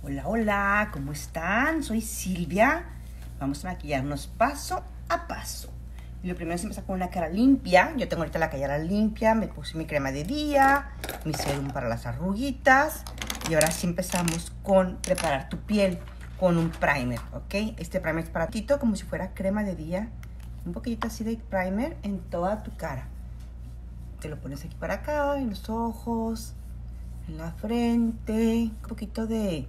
Hola, hola, ¿cómo están? Soy Silvia. Vamos a maquillarnos paso a paso. Y lo primero es empezar con una cara limpia. Yo tengo ahorita la cara limpia, me puse mi crema de día, mi serum para las arruguitas. Y ahora sí empezamos con preparar tu piel con un primer, ¿ok? Este primer es para tito, como si fuera crema de día. Un poquito así de primer en toda tu cara. Te lo pones aquí para acá, en los ojos, en la frente, un poquito de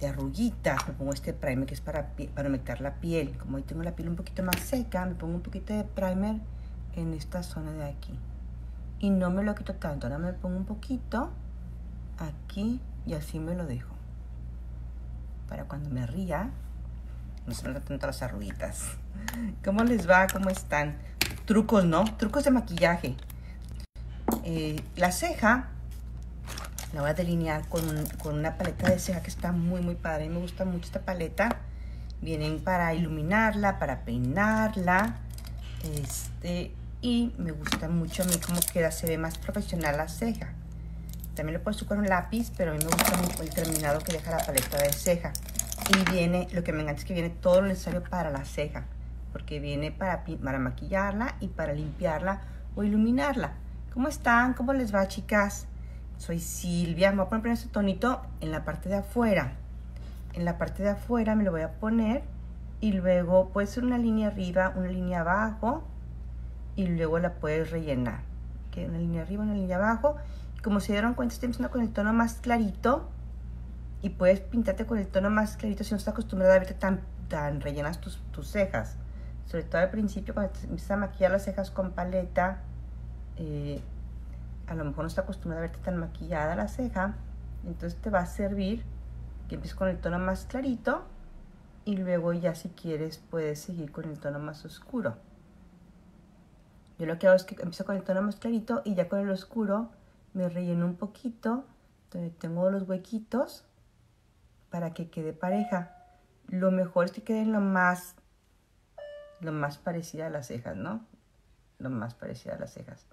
de arruguitas, me pongo este primer que es para, para la piel. Como hoy tengo la piel un poquito más seca, me pongo un poquito de primer en esta zona de aquí. Y no me lo quito tanto, ahora me pongo un poquito aquí y así me lo dejo. Para cuando me ría, no se me tanto las arruguitas. ¿Cómo les va? ¿Cómo están? Trucos, ¿no? Trucos de maquillaje. Eh, la ceja la voy a delinear con, con, una paleta de ceja que está muy, muy padre. Me gusta mucho esta paleta. Vienen para iluminarla, para peinarla. Este, y me gusta mucho a mí cómo queda. Se ve más profesional la ceja. También lo puedo hacer con un lápiz, pero a mí me gusta mucho el terminado que deja la paleta de ceja. Y viene, lo que me encanta es que viene todo lo necesario para la ceja. Porque viene para, para maquillarla y para limpiarla o iluminarla. ¿Cómo están? ¿Cómo les va, chicas? Soy Silvia. Me voy a poner este tonito en la parte de afuera. En la parte de afuera me lo voy a poner y luego puede ser una línea arriba, una línea abajo y luego la puedes rellenar. Que una línea arriba, una línea abajo. Como se dieron cuenta, estoy empezando con el tono más clarito y puedes pintarte con el tono más clarito si no estás acostumbrada a verte tan, tan rellenas tus, tus cejas. Sobre todo al principio cuando empiezas a maquillar las cejas con paleta, eh, a lo mejor no está acostumbrada a verte tan maquillada la ceja, entonces te va a servir que empieces con el tono más clarito y luego ya si quieres puedes seguir con el tono más oscuro. Yo lo que hago es que empiezo con el tono más clarito y ya con el oscuro me relleno un poquito, donde tengo los huequitos para que quede pareja. Lo mejor es que queden lo más, lo más parecida a las cejas, ¿no? Lo más parecida a las cejas.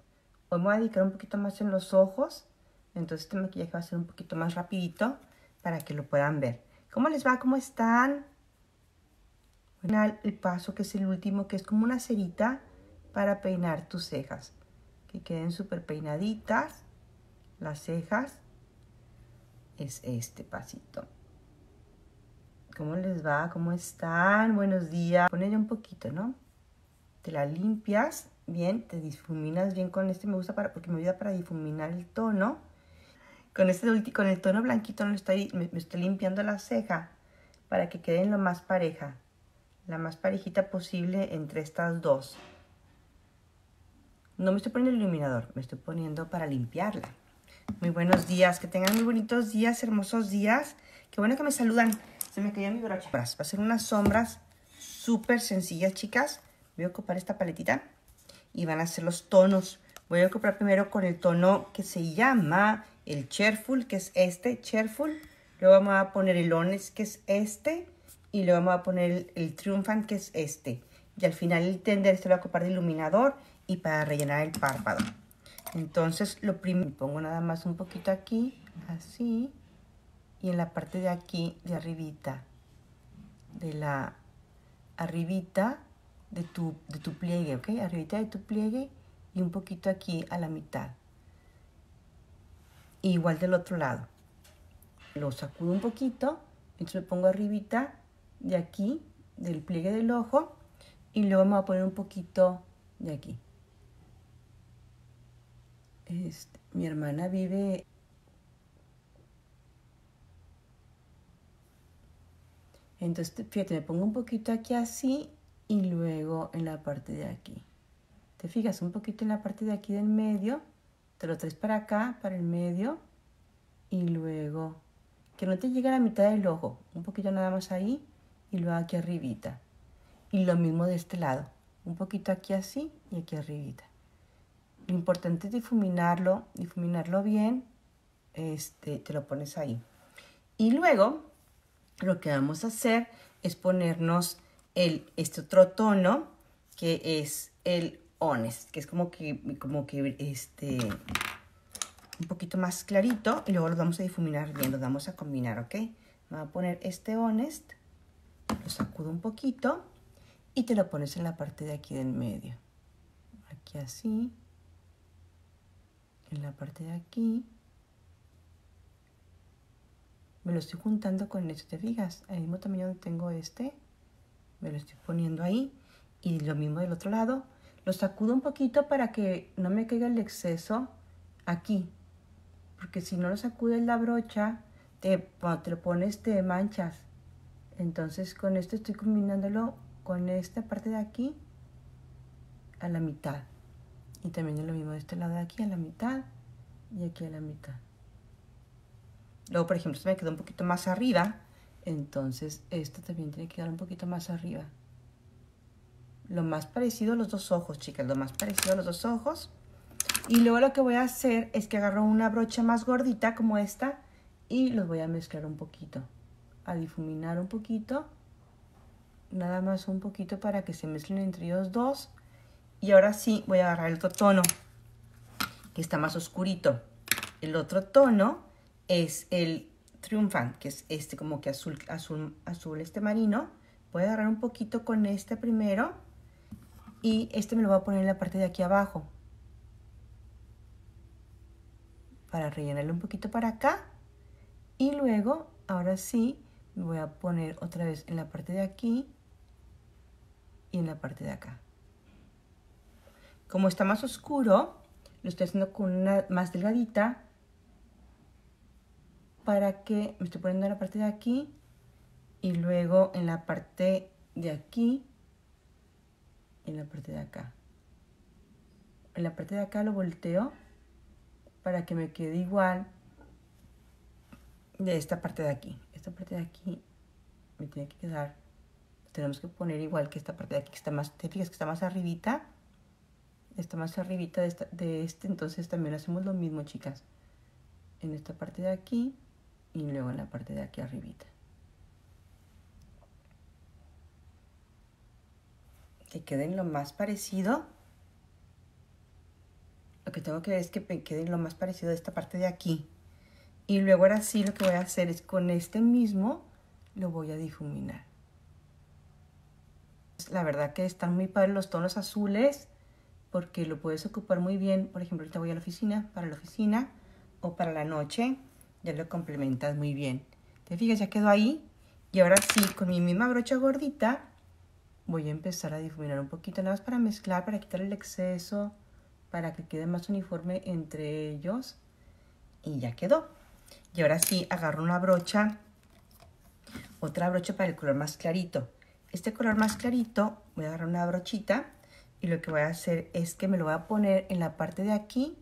Voy a dedicar un poquito más en los ojos. Entonces este maquillaje va a ser un poquito más rapidito para que lo puedan ver. ¿Cómo les va? ¿Cómo están? El paso que es el último, que es como una cerita para peinar tus cejas. Que queden súper peinaditas las cejas. Es este pasito. ¿Cómo les va? ¿Cómo están? Buenos días. Ponele un poquito, ¿no? Te la limpias bien, te difuminas bien con este, me gusta para, porque me ayuda para difuminar el tono. Con este con el tono blanquito no estoy, me, estoy limpiando la ceja para que queden lo más pareja, la más parejita posible entre estas dos. No me estoy poniendo el iluminador, me estoy poniendo para limpiarla. Muy buenos días, que tengan muy bonitos días, hermosos días. Qué bueno que me saludan. Se me cayó mi brocha. Va a ser unas sombras súper sencillas, chicas. Voy a ocupar esta paletita y van a ser los tonos. Voy a ocupar primero con el tono que se llama el Cheerful, que es este, Cheerful. Luego vamos a poner el Honest, que es este. Y luego vamos a poner el, Triumphant, que es este. Y al final el Tender, este lo voy a ocupar de iluminador y para rellenar el párpado. Entonces, lo primero, pongo nada más un poquito aquí, así. Y en la parte de aquí, de arribita, de la arribita, de tu, de tu pliegue, ¿ok? Arribita de tu pliegue y un poquito aquí a la mitad. igual del otro lado. Lo sacudo un poquito, entonces me pongo arribita de aquí, del pliegue del ojo, y luego me voy a poner un poquito de aquí. Este, mi hermana vive Entonces, fíjate, me pongo un poquito aquí así y luego en la parte de aquí. Te fijas un poquito en la parte de aquí del medio, te lo traes para acá, para el medio y luego que no te llegue a la mitad del ojo, un poquito nada más ahí y luego aquí arribita. Y lo mismo de este lado, un poquito aquí así y aquí arribita. Lo importante es difuminarlo, difuminarlo bien, este, te lo pones ahí. Y luego lo que vamos a hacer es ponernos este otro tono que es el honest, que es como que, como que este, un poquito más clarito y luego lo vamos a difuminar bien, lo vamos a combinar, ¿ok? Me voy a poner este Honest, lo sacudo un poquito y te lo pones en la parte de aquí del medio. Aquí así, en la parte de aquí. Me lo estoy juntando con esto, ¿te fijas? Al mismo tamaño donde tengo este, me lo estoy poniendo ahí. Y lo mismo del otro lado. Lo sacudo un poquito para que no me caiga el exceso aquí. Porque si no lo sacudes la brocha, te, te lo pones te manchas. Entonces con esto estoy combinándolo con esta parte de aquí a la mitad. Y también lo mismo de este lado de aquí a la mitad y aquí a la mitad. Luego, por ejemplo, se me quedó un poquito más arriba. Entonces, esto también tiene que quedar un poquito más arriba. Lo más parecido a los dos ojos, chicas. Lo más parecido a los dos ojos. Y luego lo que voy a hacer es que agarro una brocha más gordita como esta y los voy a mezclar un poquito. A difuminar un poquito. Nada más un poquito para que se mezclen entre ellos dos. Y ahora sí voy a agarrar el otro tono que está más oscurito. El otro tono es el Triumphant, que es este como que azul, azul, azul este marino. Voy a agarrar un poquito con este primero y este me lo voy a poner en la parte de aquí abajo. Para rellenarle un poquito para acá. Y luego, ahora sí, voy a poner otra vez en la parte de aquí y en la parte de acá. Como está más oscuro, lo estoy haciendo con una más delgadita para que me estoy poniendo en la parte de aquí y luego en la parte de aquí y en la parte de acá. En la parte de acá lo volteo para que me quede igual de esta parte de aquí. Esta parte de aquí me tiene que quedar, tenemos que poner igual que esta parte de aquí que está más, te fijas que está más arribita está más arribita de, de este, entonces también hacemos lo mismo, chicas. En esta parte de aquí y luego en la parte de aquí arribita. Que queden lo más parecido. Lo que tengo que ver es que queden lo más parecido de esta parte de aquí. Y luego ahora sí lo que voy a hacer es con este mismo lo voy a difuminar. La verdad que están muy padres los tonos azules porque lo puedes ocupar muy bien. Por ejemplo, ahorita voy a la oficina, para la oficina o para la noche, ya lo complementas muy bien. ¿Te fijas? Ya quedó ahí. Y ahora sí, con mi misma brocha gordita, voy a empezar a difuminar un poquito, nada más para mezclar, para quitar el exceso, para que quede más uniforme entre ellos. Y ya quedó. Y ahora sí, agarro una brocha, otra brocha para el color más clarito. Este color más clarito, voy a agarrar una brochita y lo que voy a hacer es que me lo voy a poner en la parte de aquí,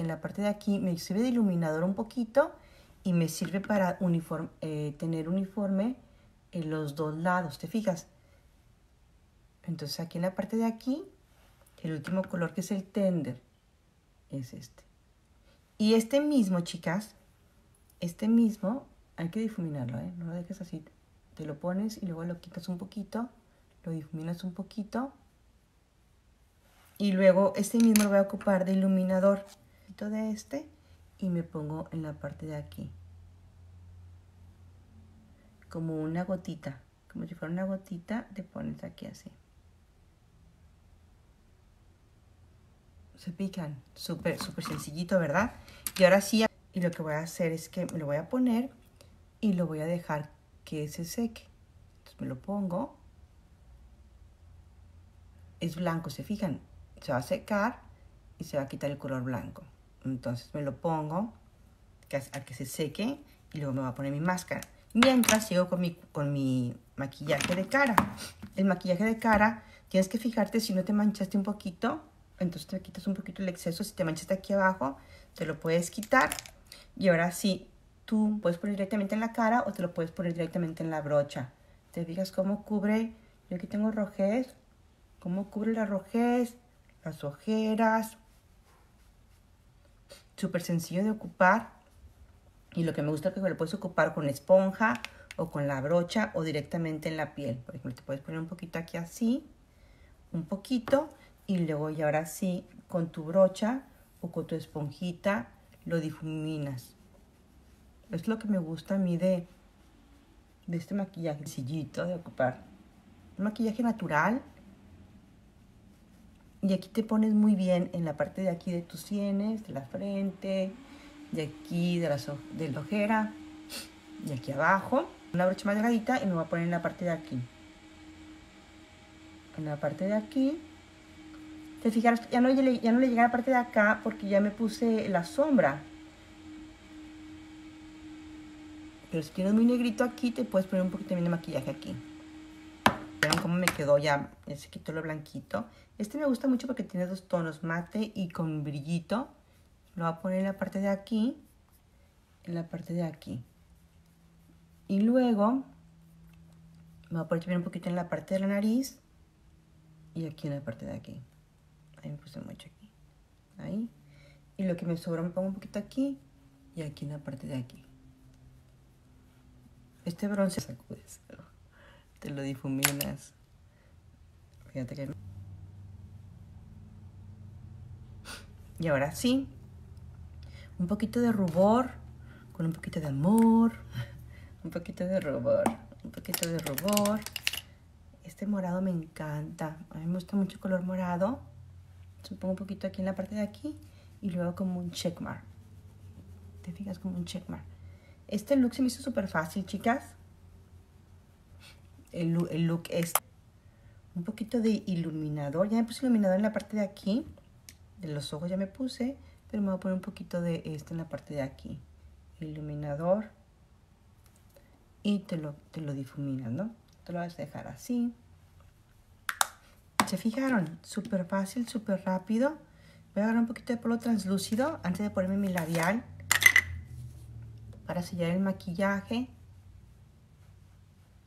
en la parte de aquí me sirve de iluminador un poquito y me sirve para uniforme, eh, tener uniforme en los dos lados, ¿te fijas? Entonces aquí en la parte de aquí, el último color que es el tender, es este. Y este mismo, chicas, este mismo, hay que difuminarlo, ¿eh? No lo dejes así. Te lo pones y luego lo quitas un poquito, lo difuminas un poquito y luego este mismo lo voy a ocupar de iluminador de este y me pongo en la parte de aquí. Como una gotita como si fuera una gotita te pones aquí así. Se pican súper súper sencillito verdad y ahora sí y lo que voy a hacer es que me lo voy a poner y lo voy a dejar que se seque. Entonces me lo pongo. Es blanco se fijan se va a secar y se va a quitar el color blanco. Entonces me lo pongo a que se seque y luego me voy a poner mi máscara. Mientras sigo con mi, con mi maquillaje de cara. El maquillaje de cara, tienes que fijarte si no te manchaste un poquito. Entonces te quitas un poquito el exceso. Si te manchaste aquí abajo, te lo puedes quitar. Y ahora sí, tú puedes poner directamente en la cara o te lo puedes poner directamente en la brocha. Te fijas cómo cubre, yo aquí tengo rojez, cómo cubre la rojez, las ojeras. Súper sencillo de ocupar. Y lo que me gusta es que lo puedes ocupar con esponja o con la brocha o directamente en la piel. Por ejemplo, te puedes poner un poquito aquí así, un poquito, y luego y ahora sí, con tu brocha o con tu esponjita, lo difuminas. Es lo que me gusta a mí de, de este maquillaje sencillito de ocupar. Un maquillaje natural. Y aquí te pones muy bien en la parte de aquí de tus sienes, de la frente, de aquí de la, de la ojera, y aquí abajo. Una brocha más delgadita y me voy a poner en la parte de aquí. En la parte de aquí. Te fijaros, ya no, ya no le llega a la parte de acá porque ya me puse la sombra. Pero si tienes muy negrito aquí, te puedes poner un poquito también de maquillaje aquí. Vean cómo me quedó ya, ya se quitó lo blanquito. Este me gusta mucho porque tiene dos tonos, mate y con brillito. Lo voy a poner en la parte de aquí, en la parte de aquí. Y luego me voy a poner también un poquito en la parte de la nariz y aquí en la parte de aquí. Ahí me puse mucho aquí. Ahí. Y lo que me sobra me pongo un poquito aquí y aquí en la parte de aquí. Este bronce sacudes, te lo difuminas. Fíjate que... Y ahora sí, un poquito de rubor con un poquito de amor, un poquito de rubor, un poquito de rubor. Este morado me encanta, a mí me gusta mucho el color morado. Entonces pongo un poquito aquí en la parte de aquí y luego como un checkmark. ¿Te fijas como un checkmark? Este look se me hizo súper fácil, chicas. El, el, look es un poquito de iluminador. Ya me puse iluminador en la parte de aquí. De los ojos ya me puse. Pero me voy a poner un poquito de este en la parte de aquí. Iluminador. Y te lo, te lo difuminas, ¿no? Te lo vas a dejar así. ¿Se fijaron? Súper fácil, súper rápido. Voy a agarrar un poquito de polvo translúcido antes de ponerme mi labial para sellar el maquillaje.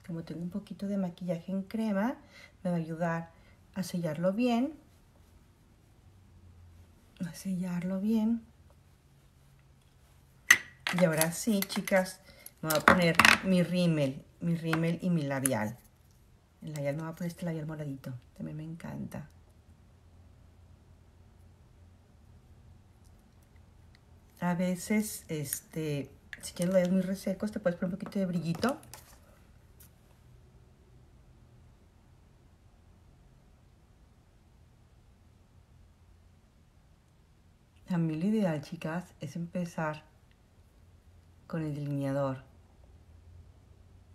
Como tengo un poquito de maquillaje en crema, me va a ayudar a sellarlo bien. A sellarlo bien. Y ahora sí, chicas, me voy a poner mi rímel, mi rímel y mi labial. El labial me va a poner este labial moradito. También me encanta. A veces, este, si quieres los muy resecos, te puedes poner un poquito de brillito. Mí lo ideal, chicas, es empezar con el delineador.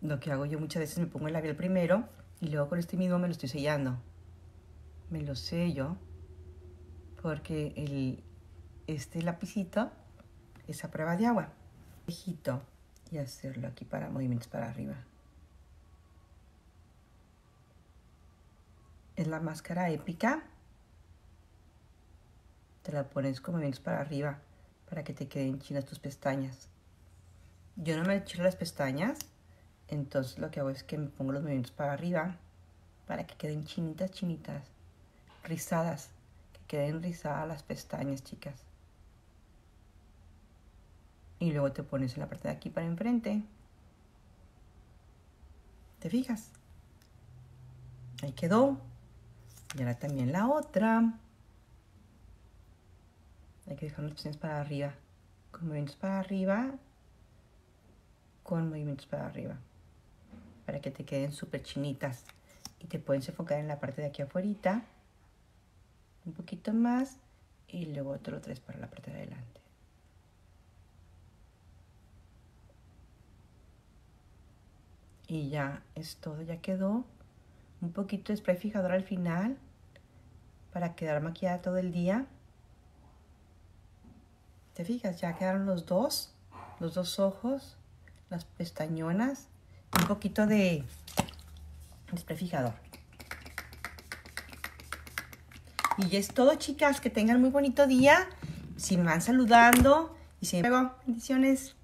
Lo que hago yo muchas veces me pongo el labial primero y luego con este mismo me lo estoy sellando. Me lo sello porque el, este lapicito es a prueba de agua y hacerlo aquí para movimientos para arriba. Es la máscara épica. Te la pones con movimientos para arriba para que te queden chinas tus pestañas. Yo no me echo las pestañas, entonces lo que hago es que me pongo los movimientos para arriba para que queden chinitas, chinitas, rizadas, que queden rizadas las pestañas, chicas y luego te pones en la parte de aquí para enfrente. ¿Te fijas? Ahí quedó. Y ahora también la otra. Hay que dejar los pestañas para arriba. Con movimientos para arriba. Con movimientos para arriba. Para que te queden súper chinitas. Y te puedes enfocar en la parte de aquí afuera. Un poquito más. Y luego te lo traes para la parte de adelante. Y ya es todo, ya quedó. Un poquito de spray fijador al final para quedar maquillada todo el día. ¿Te fijas? Ya quedaron los dos, los dos ojos, las pestañonas, un poquito de spray fijador. Y es todo, chicas. Que tengan muy bonito día. Si me van saludando. Y si luego, bendiciones.